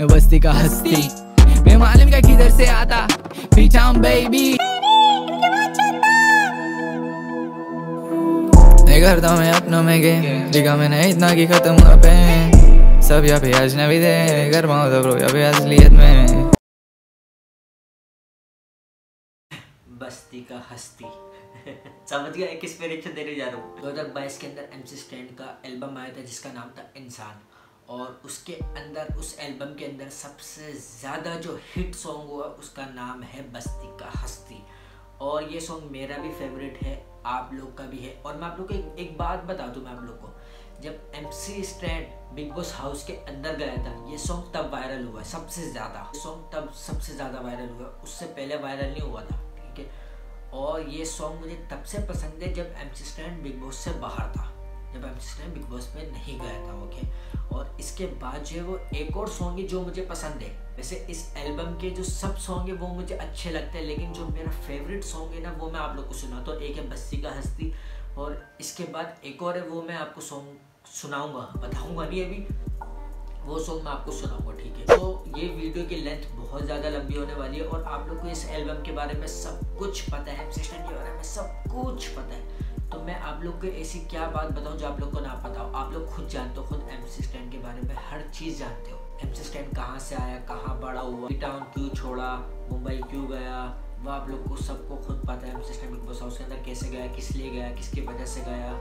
बस्ती का हस्ती। बेमालूम का किधर से आता? पीछा हम बेबी नहीं करता मैं अपनों में गेम लिखा मैंने इतना की खत्म हुआ पेन सब या भी अजनबी दे घर माओ तो या भी असलियत में। बस्ती का हस्ती। समझ गया पे रिएक्शन देने जा रहा हूँ। दो हज़ार बाईस के अंदर एम सी स्टैंड का एल्बम आया था जिसका नाम था इंसान। और उसके अंदर उस एल्बम के अंदर सबसे ज़्यादा जो हिट सॉन्ग हुआ उसका नाम है बस्ती का हस्ती। और ये सॉन्ग मेरा भी फेवरेट है आप लोग का भी है। और मैं आप लोग को एक, एक बात बता दूँ मैं आप लोग को। जब M C Stan Bigg Boss house के अंदर गया था ये सॉन्ग तब वायरल हुआ सबसे ज़्यादा। सॉन्ग तब सबसे ज़्यादा वायरल हुआ उससे पहले वायरल नहीं हुआ था ठीक है? और ये सॉन्ग मुझे तब से पसंद है जब M C stand big boss से बाहर था। जब M C stand big Boss में नहीं गया था ओके और इसके बाद जो है वो एक और सॉन्ग है जो मुझे पसंद है। वैसे इस एल्बम के जो सब सॉन्ग है वो मुझे अच्छे लगते हैं, लेकिन जो मेरा फेवरेट सॉन्ग है ना, वो मैं आप लोग को सुना तो एक है बस्ती का हस्ती, और इसके बाद एक और है वो मैं आपको सॉन्ग सुनाऊँगा, बताऊँगा नहीं अभी। वो सॉन्ग मैं आपको सुनाऊँगा, ठीक है? तो ये वीडियो की लेंथ बहुत ज़्यादा लंबी होने वाली है, और आप लोग को इस एल्बम के बारे में सब कुछ पता है के बारे में सब कुछ पता है। तो मैं आप लोग को ऐसी क्या बात बताऊँ जो आप लोग को ना पता हो? आप लोग खुद जानते हो, खुद एम सी स्टैंड के बारे में हर चीज़ जानते हो। एम सी स्टैंड कहाँ से आया, कहाँ बड़ा हुआ टाउन क्यों छोड़ा, मुंबई क्यों गया, वो आप लोग को सबको खुद पता है M C Stan Bigg Boss house के अंदर कैसे गया, किस लिए गया, किसकी वजह से गया,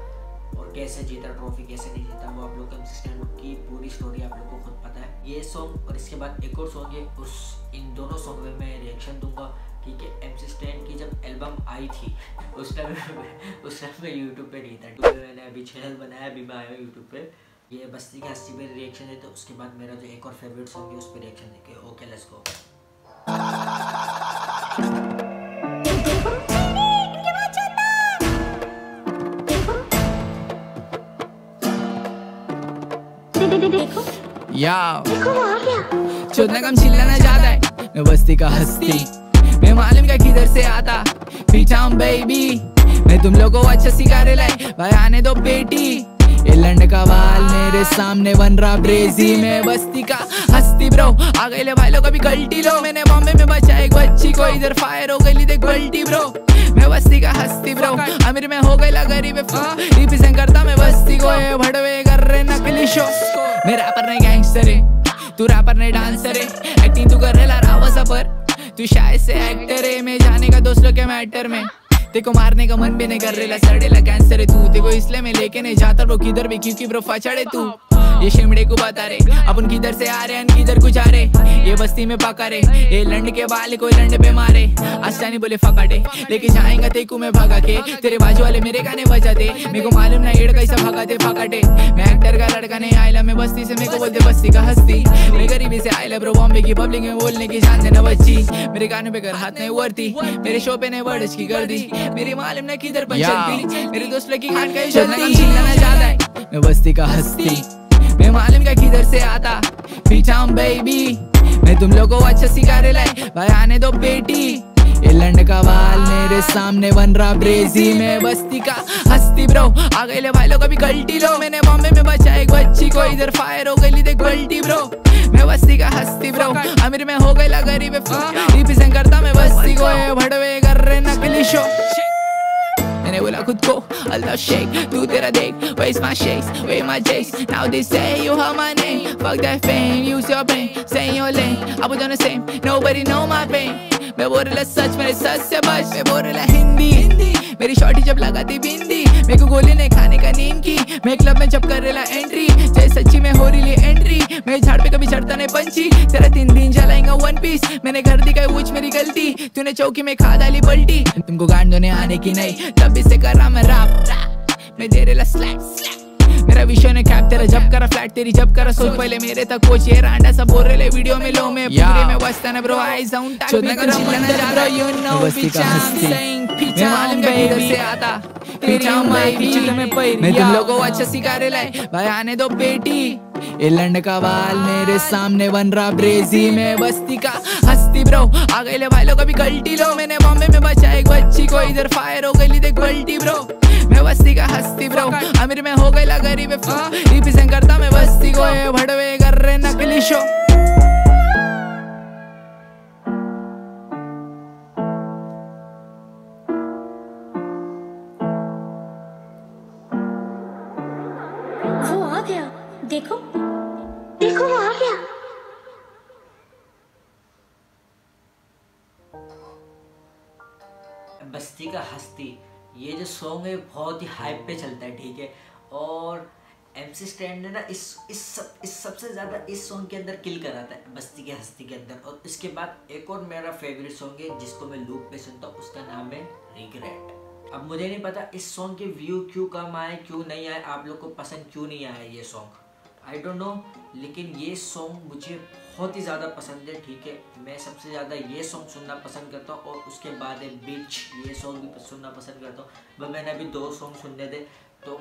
और कैसे जीता ट्रॉफी कैसे नहीं जीता, वो आप लोग एम सी स्टैंड की पूरी स्टोरी आप लोग को खुद पता है। ये सॉन्ग और इसके बाद एक और सॉन्ग है, उस इन दोनों सॉन्ग में मैं रिएक्शन दूँगा। ठीक है एम सी स्टैंड की जब एल्बम आई थी उस टाइम उस टाइम मैं यूट्यूब पे नहीं था। तो मैंने अभी चैनल बनाया अभी मैं आया हूँ यूट्यूब पे। ये बस्ती का हस्ती पे रिएक्शन है तो उसके बाद मेरा जो एक और फेवरेट सॉन्ग है उस पर रिएक्शन देखे ओके लेट्स गो देखो। या। चुदने कम चिल्लाना ज़्यादा है मैं बस्ती का हस्ती। मालूम का किधर से आता? पीछा बेबी मैं तुम लोगों को अच्छा सिखा रहे लाए भाई आने दो, बेटी। ये लंड का बाल मेरे सामने बन रहा, ब्रेजी। में बस्ती का हस्ती ब्रो आ गए ले भाई लोग, अभी गलती लो। मैंने बॉम्बे में बचा एक बच्ची को। इधर फायर हो गई, देख गलती ब्रो मैं बस्ती का हस्ती ब्रो अमीर में हो गई गरीब रिप्रेजेंट करता मैं बस्ती को। ये भड़वे कर रहे नकली शो मैं रैपर नहीं गैंगस्टर है तू रैपर नहीं डांसर है एक्टिंग तू कर रहे रहा रावा सफ़र तू शायद से एक्टर है। मैं जाने का दोस्तों के मैटर में। देखो मारने का मन भी नहीं कर रहा। सड़ेला कैंसर है तू। देखो इसलिए मैं लेके नहीं जाता ब्रो किधर भी, क्योंकि ब्रो फचड़े तू। ये शिमड़े को बता रहे। अपन किधर से आ रहे हैं किधर कुछ आ रहे। बस्ती में पका रहे ये लंड के बाल कोई लंड पे मारे। आसानी बोले फकाटे। लेके जाएगा तेको मैं भगा के तेरे बाजू वाले मेरे गाने बजाते। मेरे को मालूम ना एड़ कैसा भगाते फकाटे। मैं एक्टर का लड़का नहीं आयला मैं बस्ती से। मेरे को बोलते बस्ती का हस्ती। मैं गरीबी से आयला ब्रो बॉम्बे की पब्लिक में बोलने की जान देना बच्ची। मेरे गाने पे कर हाथ नहीं वर्ती मेरे शो पे नहीं वर्ड्स की कर दी मेरी मालूम ना किधर पर चलती। मेरे दोस्त लगी खान का चिल्लाना ज़्यादा है। मैं बस्ती का हस्ती। मैं मालूम का किधर से आता। पीछा बेबी मैं तुम लोगों को अच्छा सिखा रहे लाए। भाई आने दो बेटी। ये लंड का बाल मेरे सामने बन रहा ब्रेजी में। बस्ती का हस्ती ब्रो आ गए ले भाई लोग अभी गलती लो। मैंने बॉम्बे में बचा एक बच्ची को। इधर फायर हो गई देख गलती ब्रो। मैं बस्ती का हस्ती ब्रो। अमीर में हो गई ला गरीब रिप्रेजेंट करता shake, do that a dig. Waste my shakes, wait my jakes. Now they say you heard my name. Fuck that fame, use your brain, stay in your lane. I was on the same, nobody know my fame. मैं बोल रहा सच मेरे सच से बच मैं बोल रहा हिंदी। हिंदी मेरी शॉर्टी जब लगाती बिंदी, मेरे को गोली नहीं खाने का नीम की। मैं क्लब में जब कर रहा एंट्री जय सच्ची में हो रही ली एंट्री मैं झाड़ पे कभी चढ़ता नहीं पंची तेरा तीन दिन जलाएँगा वन पीस मैंने घर दिखाई, वो मेरी गलती। तूने चौकी में खा डाली पलटी तुमको गांड आने की नहीं, तब से कर रहा मैं रैप मैं दे रहा स्लैप मेरा विषय ने कैप तेरा जब करा फ्लैट तेरी जब करा सोच पहले मेरे तक कोच ये रांडा सब बोल रहे वीडियो में लो मैं पूरे में बसता ना ब्रो आई साउंड टाइप में तेरा ना जा रहा यू नो सेइंग पीछा मालूम इधर से आता। पीछा मैं पीछे में पई मैं तुम लोगों को अच्छा सिखा रहे लाए भाई आने दो बेटी। ये लंड का वाल मेरे सामने बन रहा ब्रेजी में बस्ती का हस्ती ब्रो। आ गए ले भाई लोग अभी गलती लो। मैंने बॉम्बे में बचा एक बच्ची को। इधर फायर हो गई देख गलती ब्रो। मैं बस्ती का हस्ती ब्रो। अमीर में हो गई ला गरीब रिप्रेजेंट करता मैं बस्ती को। भड़वे कर रहे नकली शो। देखो। देखो वो आ गया बस्ती का हस्ती, ये जो सॉन्ग है, बहुत ही हाइप पे चलता है, ठीक है? और एम सी स्टैंड ने ना इस इस सब, इस सबसे ज़्यादा इस सॉन्ग के अंदर किल करा था, बस्ती के हस्ती के अंदर। और इसके बाद एक और मेरा फेवरेट सॉन्ग है, जिसको मैं लूप पे सुनता हूँ, उसका नाम है रिग्रेट अब मुझे नहीं पता इस सॉन्ग के व्यू क्यों कम आए, क्यों नहीं आए, आप लोग को पसंद क्यों नहीं आया ये सॉन्ग आई डोंट नो लेकिन ये सॉन्ग मुझे बहुत ही ज़्यादा पसंद है, ठीक है? मैं सबसे ज़्यादा ये सॉन्ग सुनना पसंद करता हूँ और उसके बाद है बीच ये सॉन्ग भी सुनना पसंद करता हूँ। वह मैंने अभी दो सॉन्ग सुनने थे तो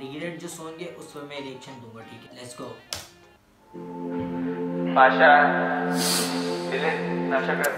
रिग्रेट जो सॉन्ग है, उस पर मैं रिएक्शन दूँगा, ठीक है? लेट्स गो नशा कर।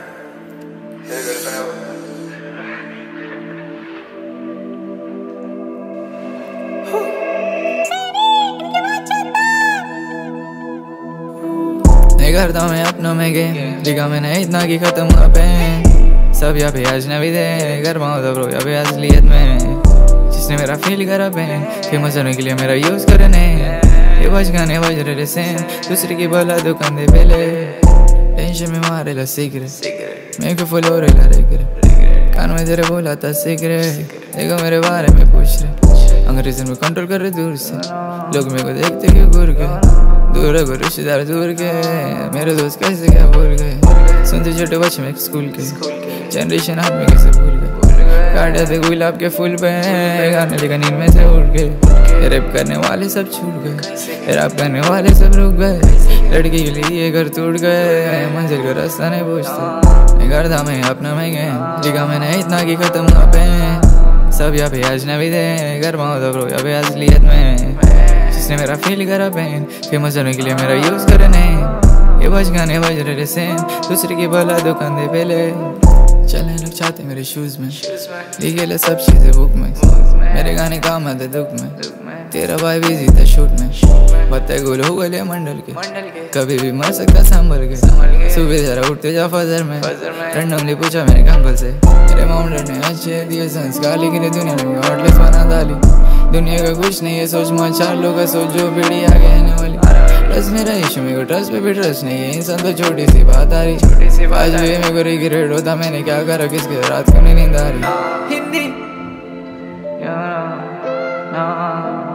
करता मैं अपनों में गेम लिखा मैंने इतना की खत्म हुआ पेन सब यहाँ पे अजनबी थे घर पाऊँ तो यहाँ पे असलियत में। जिसने मेरा फील करा पेन फ़ेमस होने के लिए मेरा यूज़ करने। ये बज गाने बज रहे सेम दूसरे की बोला दुकान दे पहले टेंशन में मारे ला सिगरेट मैं को फुल हो रहा रेगरे कान में तेरे बोला था सिगरेट देखो मेरे बारे में पूछ रहे। अंग्रेज़ी में कंट्रोल कर रहे दूर से। लोग मेरे को देखते क्यों घूर के? दूर कोई रिश्तेदार दूर के, मेरे दोस्त कैसे क्या भूल गए? सुनते छोटे बच्चे में स्कूल के जनरेशन हाथ में कैसे भूल गए? काटे थे गुलाब के फूल पे, गाने लेकर नींद में से उठ गए। रैप करने वाले सब छूट गए रैप करने वाले सब रुक गए। लड़की के लिए ये घर टूट गए, मंजिल का रास्ता नहीं पूछते। घर था मैं अपना मैं गए लिखा मैंने इतना की खत्म हुआ पे। सब यहाँ पे अजनबी थे, घर पाऊँ तो ब्रो यहाँ पे असलियत में। जिसने मेरा फील करा पेन फ़ेमस होने के लिए मेरा यूज़ करने ये बज गाने बज रहे सेम दूसरे की बोला दुकान दे पहले। चलने लोग चाहते मेरे शूज़ में। ले सब चीज़ें बुक में। मेरे गाने काम आते दुख में। तेरा भाई बिज़ी था शूट में। बत्ते गुल हो गए मंडल के। कभी भी मर सकता संभल के। सुबह जरा उठते जा फजर में। रैंडमली पूछा मेरे कंपल से। मेरे माउंटेन ने अच्छे दिए संस्कार, लेकिन दुनिया में हॉटलेस बना डाली दुनिया का कुछ नहीं है सोच माँ चार लोग का सोच जो पीढ़ी आगे आने वाली। ट्रस्ट मेरा इशू मेरे को ट्रस्ट पे भी ट्रस्ट नहीं है। इंसान तो छोटी सी बात आ रही। छोटी सी आज भी मेरे को रिग्रेट होता मैंने क्या करा किसके रात को नहीं नींद आ रही? हिंदी। हिंदी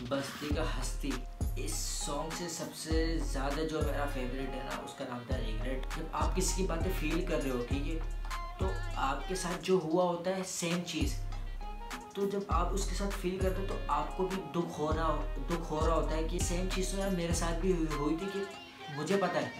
बस्ती का हस्ती। इस सॉन्ग से सबसे ज़्यादा जो मेरा फेवरेट है ना उसका नाम था रिग्रेट जब आप किसी की बातें फील कर रहे हो ठीक है? तो आपके साथ जो हुआ होता है सेम चीज़। तो जब आप उसके साथ फील करते हो तो आपको भी दुख हो रहा दुख हो रहा होता है कि सेम चीज़ तो यार मेरे साथ भी हुई, हुई थी कि मुझे पता है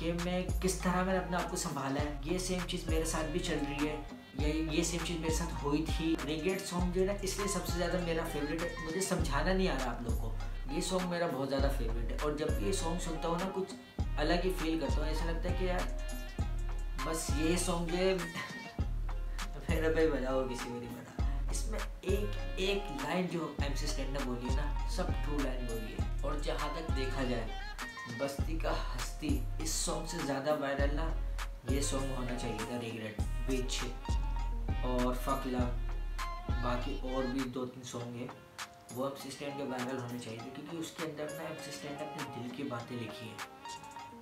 कि मैं किस तरह मैंने अपने आप को संभाला है। ये सेम चीज़ मेरे साथ भी चल रही है। ये ये सेम चीज़ मेरे साथ हुई थी। रिग्रेट सॉन्ग जो है ना, इसलिए सबसे ज़्यादा मेरा फेवरेट है। मुझे समझाना नहीं आ रहा आप लोग को। ये सॉन्ग मेरा बहुत ज़्यादा फेवरेट है। और जब ये सॉन्ग सुनता हूँ ना, कुछ अलग ही फील करता हूँ। ऐसा लगता है कि यार, बस ये सॉन्ग जो है, मेरा भाई बजाओ किसी को नहीं बना इसमें एक एक लाइन जो एम सी स्टैंड बोली है ना, सब ट्रू लाइन बोली है। और जहाँ तक देखा जाए, बस्ती का हस्ती, इस सॉन्ग से ज़्यादा वायरल ना, ये सॉन्ग होना चाहिए था रिग्रेट बीच और फक लव बाकी और भी दो तीन सॉन्ग है। वो एम स्टैंड के वायरल होने चाहिए, क्योंकि उसके अंदर ना एम स्टैंड ने अपने दिल की बातें लिखी हैं।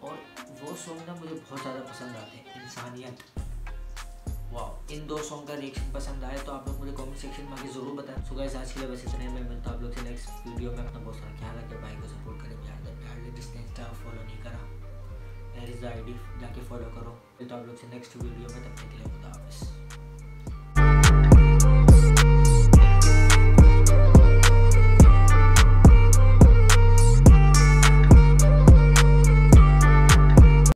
और वो सॉन्ग ना मुझे बहुत ज़्यादा पसंद आते हैं, इंसानियत। वाह इन दो सॉन्ग का रिएक्शन पसंद आए तो आप लोग मुझे कमेंट सेक्शन में आगे ज़रूर बताएँ। सो गाइस आज के लिए बस इतने में मिलता हूँ आप लोग से नेक्स्ट वीडियो में। अपना बहुत सारा ख्याल रखें, भाई को सपोर्ट करें, प्यार दें प्यार दें जिसने इंस्टा फॉलो नहीं करा मेरी आई डी जाके फॉलो करो। तो आप लोग से नेक्स्ट वीडियो में। तब तक के लिए खुदा हाफिज़।